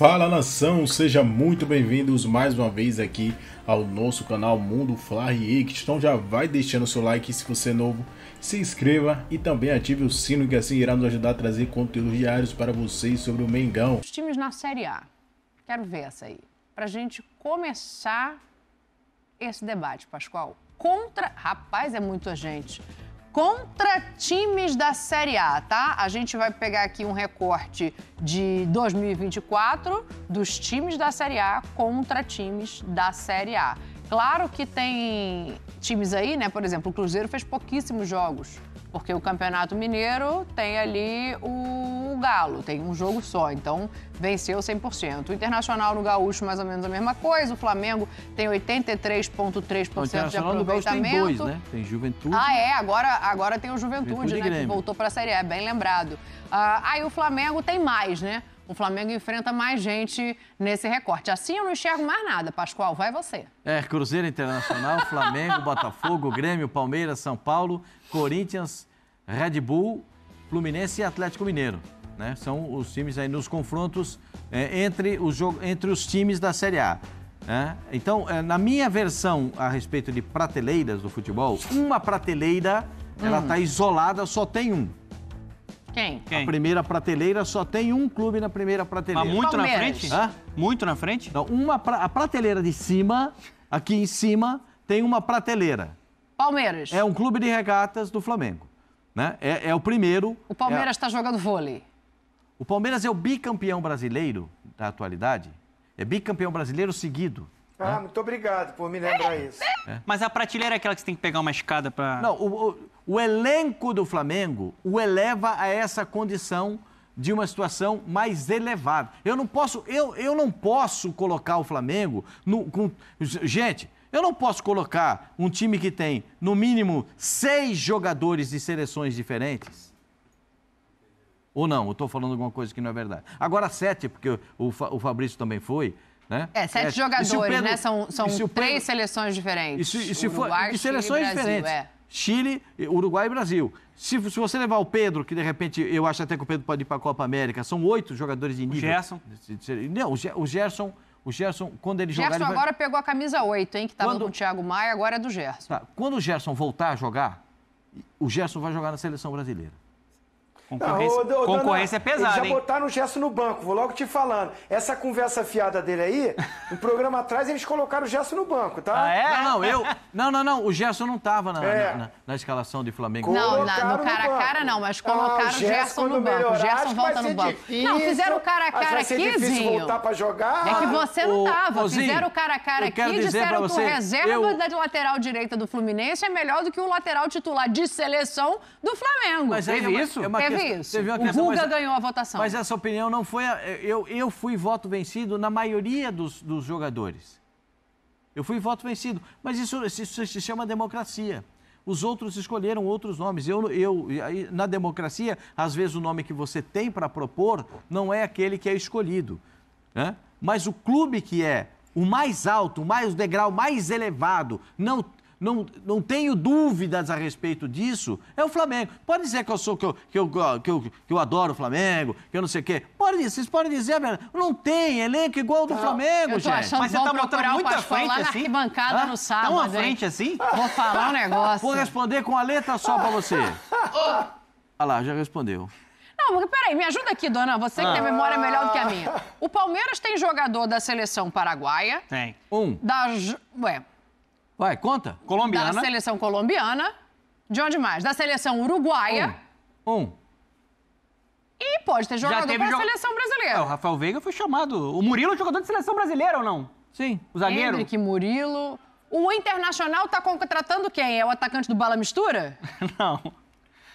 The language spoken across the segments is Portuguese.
Fala nação, seja muito bem-vindos mais uma vez aqui ao nosso canal Mundo Fly React. Então já vai deixando seu like se você é novo, se inscreva e também ative o sino que assim irá nos ajudar a trazer conteúdos diários para vocês sobre o Mengão. Os times na Série A. Quero ver essa aí. Pra gente começar esse debate, Pascoal. Contra. Rapaz, é muita gente contra times da Série A, tá? A gente vai pegar aqui um recorte de 2024 dos times da Série A contra times da Série A. Claro que tem times aí, né? Por exemplo, o Cruzeiro fez pouquíssimos jogos, porque o Campeonato Mineiro tem ali o Galo, tem um jogo só, então venceu 100%. O Internacional no Gaúcho, mais ou menos a mesma coisa. O Flamengo tem 83,3% de aproveitamento. tem dois, né? Tem Juventude. Ah, é, agora, agora tem o Juventude, Juventude né? Que voltou para a Série A, bem lembrado. Ah, aí o Flamengo tem mais, né? o Flamengo enfrenta mais gente nesse recorte. Assim eu não enxergo mais nada. Pascoal, vai você. É, Cruzeiro Internacional, Flamengo, Botafogo, Grêmio, Palmeiras, São Paulo, Corinthians, Red Bull, Fluminense e Atlético Mineiro. Né? São os times aí nos confrontos é, entre, os entre os times da Série A. Né? Então, é, na minha versão a respeito de prateleiras do futebol, uma prateleira, hum. ela está isolada, só tem um. Quem? A primeira prateleira só tem um clube na primeira prateleira. Mas muito Palmeiras. na frente? Hã? Muito na frente? Não, uma pra... a prateleira de cima, aqui em cima, tem uma prateleira. Palmeiras. É um clube de regatas do Flamengo. Né? É, é o primeiro. O Palmeiras está é... jogando vôlei. O Palmeiras é o bicampeão brasileiro da atualidade. É bicampeão brasileiro seguido. Ah, né? muito obrigado por me lembrar isso. É. Mas a prateleira é aquela que você tem que pegar uma escada para. Não, o, o, o, elenco do Flamengo o eleva a essa condição de uma situação mais elevada. Eu não posso, eu, eu não posso colocar o Flamengo no. Com, gente, eu não posso colocar um time que tem, no mínimo, seis jogadores de seleções diferentes. Ou não? Eu estou falando alguma coisa que não é verdade. Agora, sete, porque o, o Fabrício também foi. Né? É, sete é, jogadores, Pedro, né? São, são três Pedro, seleções diferentes. E se, se Uruguai, for, e seleções Chile, diferentes. Brasil, é. Chile, Uruguai e Brasil. Se, se, você levar o Pedro, que de repente eu acho até que o Pedro pode ir para a Copa América, são oito jogadores de nível. O Gerson. Não, o Gerson. O Gerson, quando ele jogar. Gerson ele vai... agora pegou a camisa 8, hein? Que estava quando... com o Thiago Maia, agora é do Gerson. Tá. Quando o Gerson voltar a jogar, o Gerson vai jogar na seleção brasileira. Concorrência, não, ô, ô, concorrência dona, é pesada, já hein? botaram o gesto no banco, vou logo te falando. Essa conversa fiada dele aí, no programa atrás eles colocaram o gesto no banco, tá? Ah, é? Não, não, eu... Não, não, não, o Gerson não estava na, é. na, na, na, escalação de Flamengo. Não, na, no cara a cara não, mas colocaram ah, o Gerson no banco. O Gerson volta no banco. Difícil, não, fizeram o cara a cara aqui, Zinho. voltar pra jogar. É que você não tava. Fizeram o cara a cara aqui e disseram que o reserva da lateral direita do Fluminense é melhor do que o lateral titular de seleção do Flamengo. Mas teve isso? Teve isso. Teve uma questão Guga mas, ganhou a votação. Mas essa opinião não foi. A, eu, eu fui voto vencido na maioria dos, dos jogadores. Eu fui voto vencido. Mas isso, isso se chama democracia. Os outros escolheram outros nomes. Eu, eu, na democracia, às vezes o nome que você tem para propor não é aquele que é escolhido. Né? Mas o clube que é o mais alto, o mais o degrau mais elevado, não não, não tenho dúvidas a respeito disso, é o Flamengo. Pode dizer que eu sou que eu, que eu, que eu, que eu adoro o Flamengo, que eu não sei o quê. Pode dizer, vocês podem dizer. Não tem elenco igual ao do Flamengo, eu gente. Mas você tá mostrando muito à frente assim? arquibancada no sábado. Tão à frente assim? Vou falar um negócio. Vou responder com a letra só pra você. Olha lá, já respondeu. Não, porque peraí, me ajuda aqui, dona. Você que tem memória melhor do que a minha. O Palmeiras tem jogador da seleção paraguaia. Tem. Um. Da. Ué, Vai, conta. Colombiana. Da seleção colombiana. De onde mais? Da seleção uruguaia. Um. um. E pode ter jogador para a seleção brasileira. É, o Rafael Veiga foi chamado. O Murilo é jogador de seleção brasileira ou não? Sim. O zagueiro. Henrique Murilo. O Internacional está contratando quem? É o atacante do Bala Mistura? não.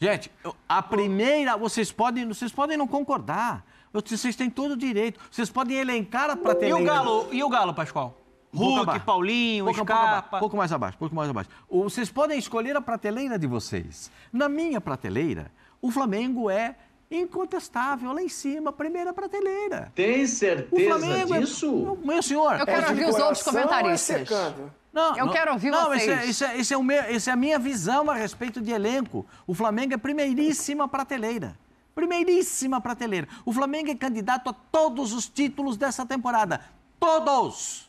Gente, a primeira. Vocês podem, vocês podem não concordar. Vocês têm todo o direito. Vocês podem elencar a prateleira. E o Galo, e o Galo Pascoal? Hulk, Paulinho, pouco, Scarpa... Pouco, pouco mais abaixo, pouco mais abaixo. Vocês podem escolher a prateleira de vocês. Na minha prateleira, o Flamengo é incontestável, lá em cima, primeira prateleira. Tem certeza é disso? É... Meu senhor... Eu quero é ouvir os outros comentaristas. Não, eu não, quero ouvir não, vocês. Não, é, isso, é, isso, é o meu, isso é a minha visão a respeito de elenco. O Flamengo é primeiríssima prateleira. Primeiríssima prateleira. O Flamengo é candidato a todos os títulos dessa temporada. Todos!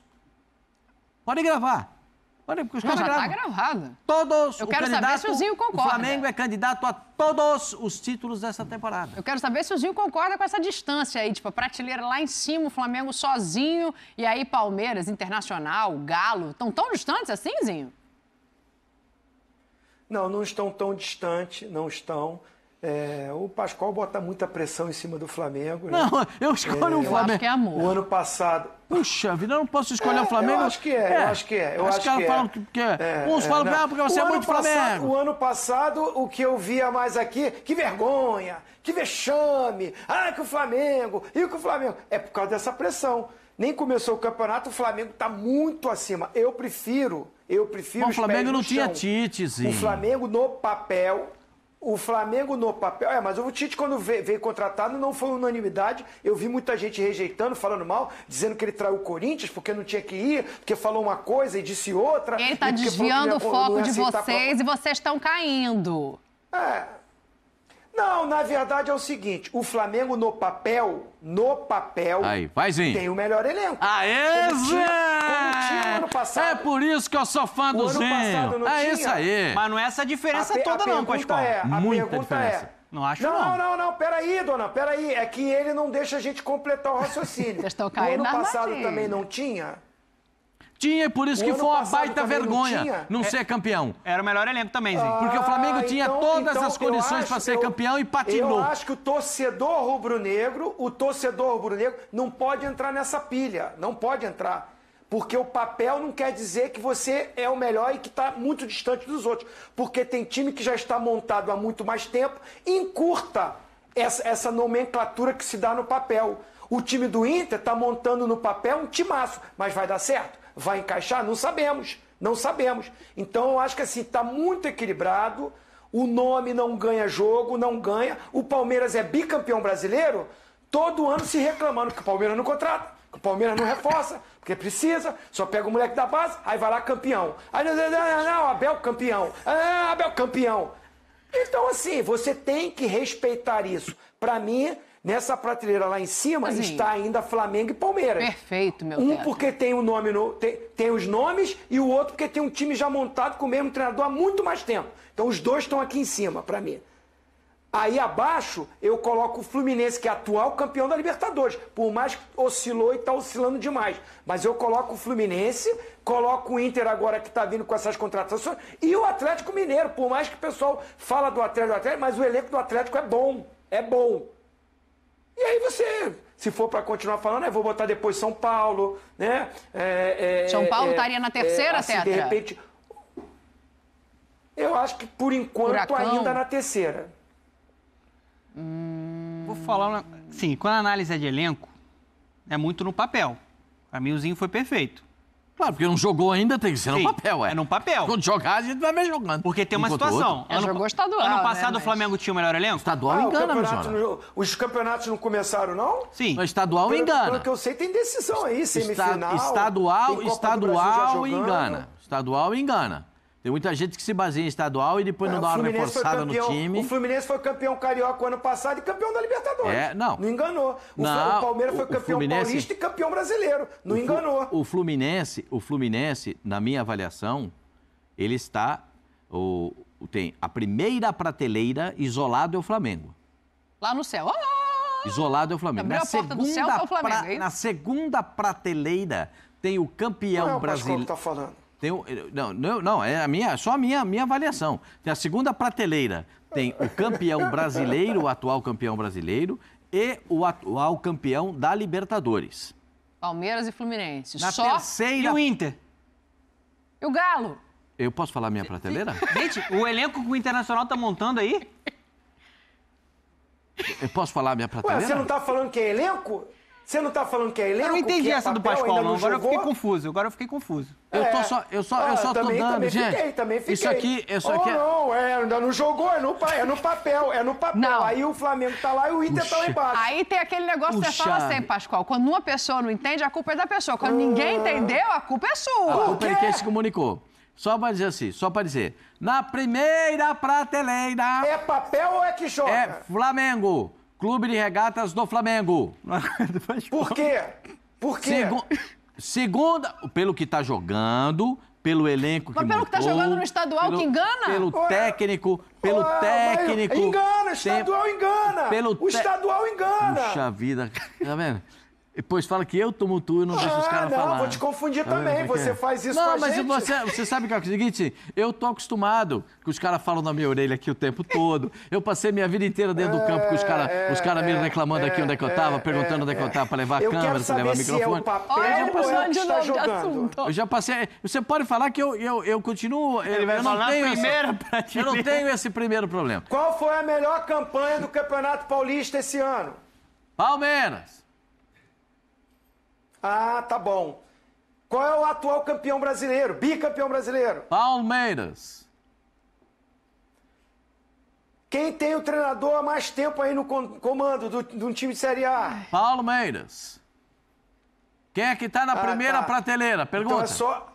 Pode gravar. Pode, porque os Não, caras já tá gravam. gravado. Todos. Eu quero saber se o Zinho concorda. O Flamengo é candidato a todos os títulos dessa temporada. Eu quero saber se o Zinho concorda com essa distância aí, tipo, a prateleira lá em cima, o Flamengo sozinho, e aí Palmeiras, Internacional, Galo. Estão tão distantes assim, Zinho? Não, não estão tão distantes, não estão. É, o Pascoal bota muita pressão em cima do Flamengo. né? Não, eu escolho o Eu Flamengo. acho que é amor. O ano passado. Puxa vida, eu não posso escolher É, o Flamengo. Eu acho que é, eu acho que é. Eu Os acho caras que é. falam que. que É, uns é, falam que não. ah, porque você O é ano muito passado- Flamengo. O ano passado, o que eu via mais aqui, que vergonha, que vexame. Ah, que o Flamengo, e que o Flamengo. É por causa dessa pressão. Nem começou o campeonato, o Flamengo está muito acima. Eu prefiro, eu prefiro Mas o Flamengo não tinha. Tite. O Flamengo no papel. O Flamengo no papel. É, mas o Tite, quando veio, veio contratado, não foi unanimidade. Eu vi muita gente rejeitando, falando mal, dizendo que ele traiu o Corinthians porque não tinha que ir, porque falou uma coisa e disse outra. Ele tá e que desviando o foco de vocês e vocês estão caindo. É. Não, na verdade é o seguinte: o Flamengo no papel, no papel, Aí, tem o melhor elenco. Aê, Como tinha- como tinha no ano Zé! passado. É por isso que eu sou fã do ano Zinho. não É tinha. isso aí. Mas não é essa diferença A pe- a toda, não, pergunta Pascoal. É, a Muita pergunta diferença. é. Não acho, não. não. Não, não, não, peraí, dona, peraí. É que ele não deixa a gente completar o raciocínio. Vocês estão No caindo ano na passado também não tinha. Tinha, por isso O que foi uma baita não vergonha tinha? não É- ser campeão. Era o melhor elenco também, Zinho. Porque o Flamengo Ah, tinha então- todas então as condições para ser eu- campeão e patinou. Eu acho que o torcedor rubro-negro, o torcedor rubro-negro não pode entrar nessa pilha, não pode entrar. Porque o papel não quer dizer que você é o melhor e que está muito distante dos outros. Porque tem time que já está montado há muito mais tempo, encurta essa, essa nomenclatura que se dá no papel. O time do Inter está montando no papel um timaço, mas vai dar certo? Vai encaixar? Não sabemos. Não sabemos. Então eu acho que assim, está muito equilibrado. O nome não ganha jogo, não ganha. O Palmeiras é bicampeão brasileiro, todo ano se reclamando que o Palmeiras não contrata, que o Palmeiras não reforça, porque precisa, só pega o moleque da base, aí vai lá campeão. Aí não, não, não, não, Abel campeão. Ah, Abel campeão. Então, assim, você tem que respeitar isso. Para mim, nessa prateleira lá em cima Assim, está ainda Flamengo e Palmeiras. Perfeito, meu Um teto. porque tem o nome no, tem, tem os nomes e o outro porque tem um time já montado com o mesmo treinador há muito mais tempo. Então os dois estão aqui em cima para mim. Aí abaixo eu coloco o Fluminense, que é atual campeão da Libertadores. Por mais que oscilou e está oscilando demais. Mas eu coloco o Fluminense, coloco o Inter agora que está vindo com essas contratações, e o Atlético Mineiro. Por mais que o pessoal fala do Atlético, do Atlético, mas o elenco do Atlético é bom. É bom. E aí você, se for para continuar falando, eu vou botar depois São Paulo, né? É, é, São Paulo é, estaria na terceira, assim, De repente. Eu acho que por enquanto ainda na terceira. Vou falar uma... Sim, quando a análise é de elenco, é muito no papel. Pra mim, o Zinho foi perfeito. Claro, porque não jogou ainda, tem que ser Sim, no papel, é. é no papel. Quando jogar, a gente vai mais jogando. Porque tem uma Um contra o situação. outro. É, jogou estadual, ano né, passado mas- o Flamengo tinha o melhor elenco? Estadual Ah, o engana, meu campeonato não- os campeonatos não começaram, não? Sim. No estadual Pelo, engana. pelo que eu sei, tem decisão aí, Esta- semifinal. estadual, já estadual jogando. engana. Estadual engana. Tem muita gente que se baseia em estadual e depois É, não o dá uma foi reforçada no time. O Fluminense foi campeão carioca o ano passado e campeão da Libertadores. É, não. Não enganou. O, Não, o Palmeiras foi o- o campeão Fluminense- paulista e campeão brasileiro. Não O enganou. O Fluminense, o Fluminense, na minha avaliação, ele está o, tem a primeira prateleira isolado é o Flamengo. Lá no céu. Ah! Isolado é o Flamengo. Na a porta do céu, segunda, tá o Flamengo, pra- é na segunda prateleira tem o campeão é o brasileiro. que tá falando. Tem o- não, não, não, é a minha, só a minha, minha avaliação. Tem a segunda prateleira, tem o campeão brasileiro, o atual campeão brasileiro, e o atual campeão da Libertadores. Palmeiras e Fluminense. Na Só. E terceira. o Inter? E o Galo? Eu posso falar minha prateleira? Gente, o elenco que o Internacional tá montando aí, Eu posso falar minha Ué, prateleira? você não tá falando que é elenco? Você não tá falando que é elenco? eu não entendi é essa do papel, Pascoal, ainda não. Agora eu fiquei jogou? confuso. Agora eu fiquei confuso. Eu tô É. só, eu só, Ah, eu só tô também, dando, também gente. Fiquei, também fiquei. Isso aqui, isso oh, aqui. é- não, é, ainda não jogou, é no, é no papel, é no papel. Não. Aí o Flamengo tá lá e o Inter tá lá Puxa. embaixo. Aí tem aquele negócio que você Puxa. fala sempre, Pascoal. Quando uma pessoa não entende, a culpa é da pessoa. Quando ninguém entendeu, a culpa é A sua. culpa é de quem se comunicou. Só pra dizer assim, só pra dizer. Na primeira prateleira É papel ou é que joga? é Flamengo. Clube de Regatas do Flamengo. Por quê? Por quê? Segu- Segunda, pelo que tá jogando, pelo elenco Mas que pelo que tá montou, jogando no estadual, pelo- que engana? Pelo Ué. técnico, pelo Ué, técnico. mas Engana, tem- estadual engana. pelo o te- estadual engana. Puxa vida, tá vendo? Depois fala que eu tomo tu e não deixa os Ah, caras não, falar. vou te confundir Tá também. é Você é? faz isso não, com a mas gente. Você, você sabe que é o seguinte, eu tô acostumado que os caras falam na minha orelha aqui o tempo todo. Eu passei minha vida inteira dentro do campo com os caras os cara me reclamando aqui onde é que eu tava, perguntando onde é que eu tava pra levar a Eu câmera, pra levar é microfone. o papel Olha, ou é o que de está novo de jogando. assunto. Eu já passei. Você pode falar que eu, eu, eu continuo. Ele eu, vai eu não falar tenho essa- Eu não tenho esse primeiro problema. Qual foi a melhor campanha do Campeonato Paulista esse ano? Palmeiras. Ah, tá bom. Qual é o atual campeão brasileiro? Bicampeão brasileiro? Palmeiras. Quem tem o treinador há mais tempo aí no com- comando do, de um time de Série A? Palmeiras. Quem é que tá na Ah, primeira tá. prateleira? Pergunta. Então é só.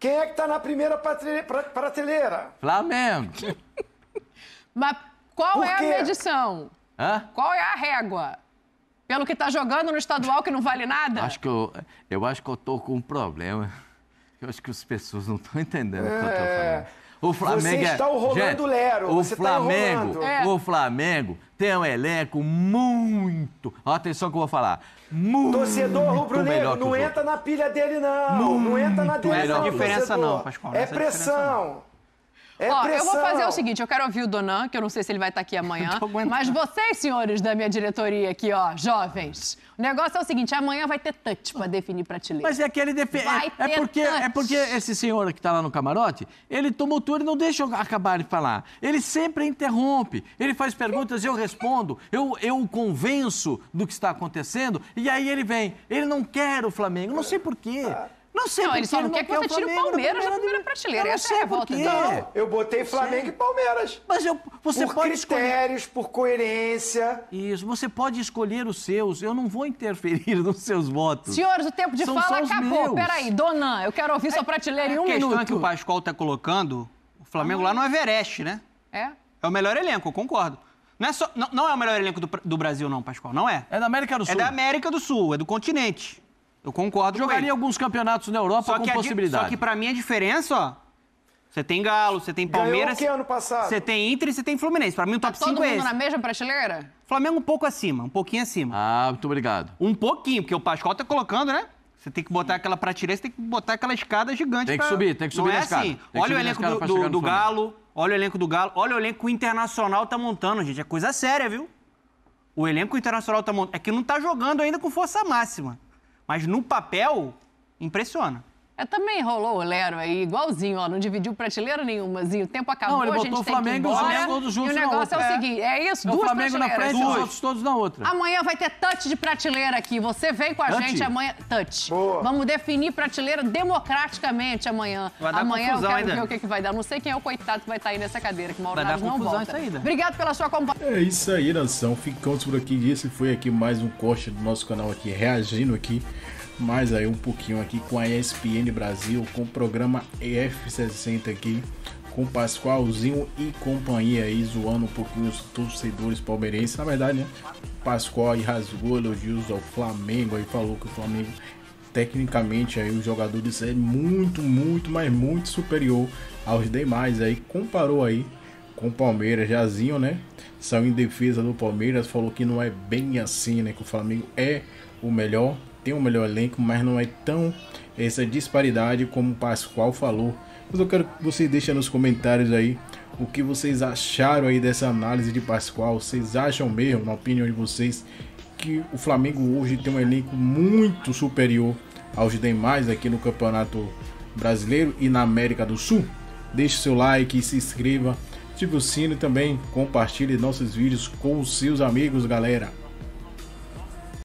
Quem é que tá na primeira prate- pra- prateleira? Flamengo. Mas qual Por é a medição? Hã? Qual é a régua? Pelo que tá jogando no estadual que não vale nada? Acho que eu, eu acho que eu tô com um problema. Eu acho que as pessoas não estão entendendo o que eu tô falando. O Flamengo Você é- está rolando Gente, Lero, O você tá Flamengo, enrolando. É. o Flamengo tem um elenco muito. Atenção que eu vou falar. Muito Torcedor rubro-negro, não outros. entra na pilha dele, não. não entra na dele, melhor não, que os diferença não, Pascoal, É pressão. É Ó, pressão. eu vou fazer o seguinte, eu quero ouvir o Donan, que eu não sei se ele vai estar aqui amanhã. Mas vocês, senhores da minha diretoria aqui, ó, jovens, o negócio é o seguinte, amanhã vai ter touch pra definir prateleira. Mas é que ele é, é porque é touch. porque esse senhor que tá lá no camarote, ele tomou tudo e não deixa eu acabar de falar. Ele sempre interrompe. Ele faz perguntas, eu respondo, eu, eu o convenço do que está acontecendo, e aí ele vem. Ele não quer o Flamengo, não sei por quê. Não sei Não, ele só não quer que você tire o Palmeiras da primeira prateleira. Eu não Essa é a sei por quê. Não, eu botei Flamengo e Palmeiras. Mas eu, você por pode escolher. critérios, por coerência. Isso, você pode escolher os seus. Eu não vou interferir nos seus votos. Senhores, o tempo de São fala acabou. meus. Peraí, Donan, eu quero ouvir sua prateleira em um a questão minuto. é que o Pascoal tá colocando o Flamengo lá no Everest, né? É? É o melhor elenco, eu concordo. Não é, só, não, não é o melhor elenco do, do Brasil, não, Pascoal. Não é. É da América do Sul. É da América do Sul, é do continente. Eu concordo com Jogaria ele. alguns campeonatos na Europa Só com que, a di- possibilidade. só que pra mim a diferença, ó. Você tem Galo, você tem Ganhou Palmeiras. o que ano passado? Você tem Inter e você tem Fluminense. Pra mim o Tá top todo 5 é mundo esse. na mesma prateleira? Flamengo um pouco acima, um pouquinho acima. Ah, muito obrigado. Um pouquinho, porque o Pascoal tá colocando, né? Você tem que botar aquela prateleira, você tem que botar aquela escada gigante. Tem que pra- subir, tem que subir Não é na escada. assim. Tem que Olha o na elenco escada do, pra do- chegar no do Flamengo. Galo, olha o elenco do Galo, olha o elenco que o Internacional tá montando, gente. É coisa séria, viu? O elenco internacional tá montando. É que não tá jogando ainda com força máxima. Mas no papel, impressiona. É, também rolou o Lero aí, igualzinho, ó. Não dividiu prateleira nenhumazinho. O tempo acabou, Não, ele a gente botou o Flamengo e os embora. outros todos juntos E o na negócio é o seguinte, é isso, É o duas Flamengo na frente e os Duas. outros todos na outra. Amanhã vai ter touch de prateleira aqui. Você vem com a Touch? gente amanhã. Touch. Boa. Vamos definir prateleira democraticamente amanhã. Vai dar amanhã confusão eu quero ainda. ver o que, que vai dar. Não sei quem é o coitado que vai estar aí nessa cadeira, que Mauro Vai dar não volta. isso aí, né? Obrigado pela sua companhia. É isso aí, nação. Ficamos por aqui. Esse foi aqui mais um corte do nosso canal aqui, reagindo aqui. Mais aí um pouquinho aqui com a ESPN Brasil, com o programa EF60 aqui, com Pascoalzinho e companhia aí, zoando um pouquinho os torcedores palmeirenses. Na verdade, né? Pascoal aí rasgou elogios ao Flamengo aí, falou que o Flamengo tecnicamente aí os jogadores é muito, muito, mas muito superior aos demais aí. Comparou aí com o Palmeiras, Jazinho, né? Saiu em defesa do Palmeiras, falou que não é bem assim, né? Que o Flamengo é o melhor, tem o melhor elenco, mas não é tão essa disparidade como o Pascoal falou. Mas eu quero que vocês deixem nos comentários aí o que vocês acharam aí dessa análise de Pascoal. Vocês acham mesmo, na opinião de vocês, que o Flamengo hoje tem um elenco muito superior aos demais aqui no Campeonato Brasileiro e na América do Sul? Deixe seu like, se inscreva, ative o sino e também compartilhe nossos vídeos com os seus amigos, galera.